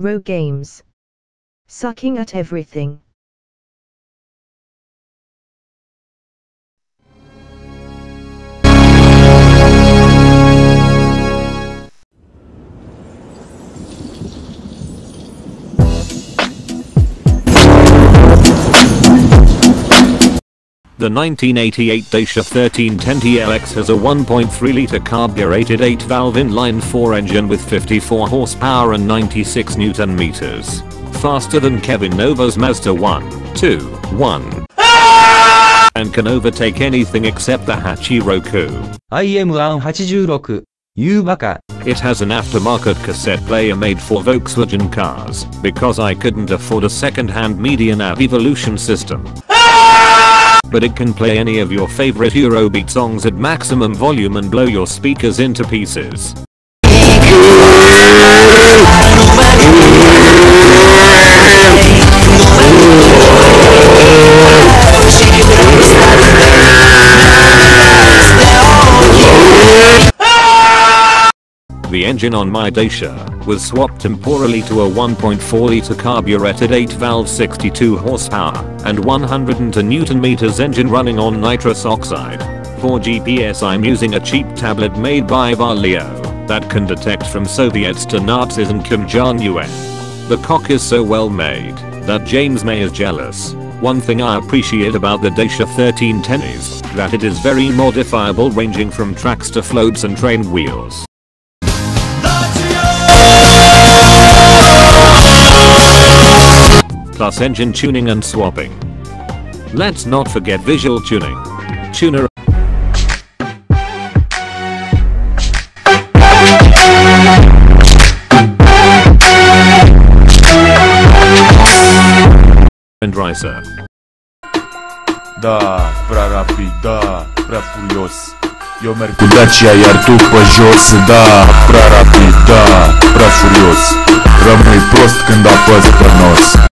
Row games. Sucking at everything. The 1988 Dacia 1310 TLX has a 1.3-litre carbureted 8-valve inline 4 engine with 54 horsepower and 96 newton meters. Faster than Kevin Nova's Mazda 1, 2, 1. And can overtake anything except the Hachiroku. IM186. You baka. It has an aftermarket cassette player made for Volkswagen cars, because I couldn't afford a second-hand Median Evolution system. But it can play any of your favorite Eurobeat songs at maximum volume and blow your speakers into pieces. The engine on my Dacia was swapped temporarally to a 1.4 litre carburetted 8 valve 62 horsepower and 102 newton meters engine running on nitrous oxide. For GPS I'm using a cheap tablet made by Valeo that can detect from Soviets to Nazis and Kim Jong-un. The cock is so well made that James May is jealous. One thing I appreciate about the Dacia 1310 is that it is very modifiable ranging from tracks to floats and train wheels. Plus engine tuning and swapping. Let's not forget visual tuning. Tuner and riser. Da, prea rapid, da, prea furios Eu merg cu Dacia, iar tu pe jos Da, prea rapid, da, prea furios Rămâi prost când apăs pe nos